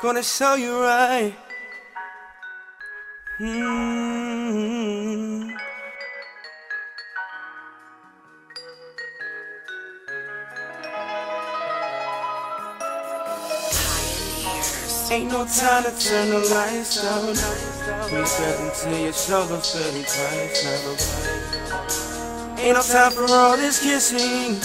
Gonna show you right. Mm-hmm. Ain't no time to turn the lights out. We step into your shoulders, feeling now. Ain't no time for all this kissing.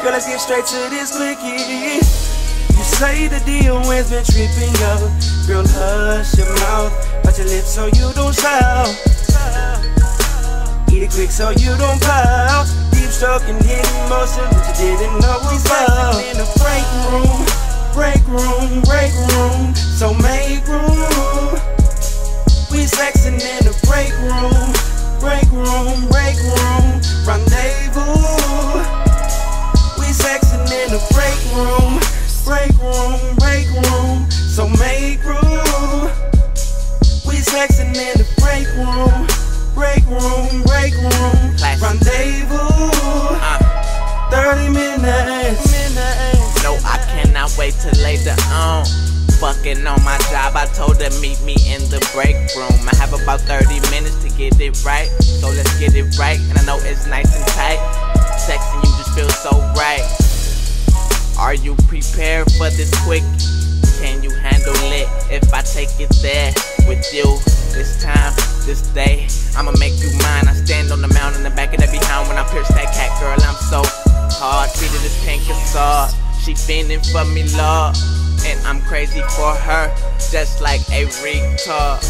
Girl, let's get straight to this quickie. You say the has been tripping up. Girl, hush your mouth, watch your lips so you don't shout. Eat it quick so you don't pout. Deep stroking, hidden motion, but you didn't know we break room, break room, rendezvous. Uh. 30 minutes. No, I cannot wait till later on. Fucking on my job, I told her meet me in the break room. I have about 30 minutes to get it right, so let's get it right. And I know it's nice and tight. Sexing you just feels so right. Are you prepared for this quick? Can you handle it if I take it there with you this time, this day? I'ma make you mine. I stand on the mountain in the back of that behind when I pierce that cat, girl. I'm so hard, treated as pink as she fiending for me, Lord. And I'm crazy for her, just like a retard.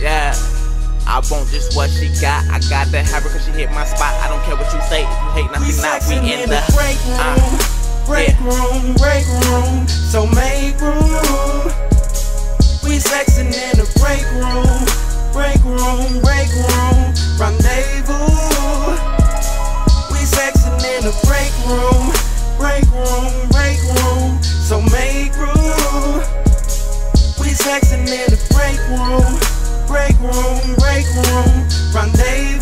Yeah. I want just what she got. I got to have her cause she hit my spot. I don't care what you say. If you hate nothing, not we in, in the, break room, uh, break yeah. room, break room. So make room. room, break room, rendezvous. We sexing in the break room, break room, break room. So make room. We sexing in the break room, break room, break room, rendezvous.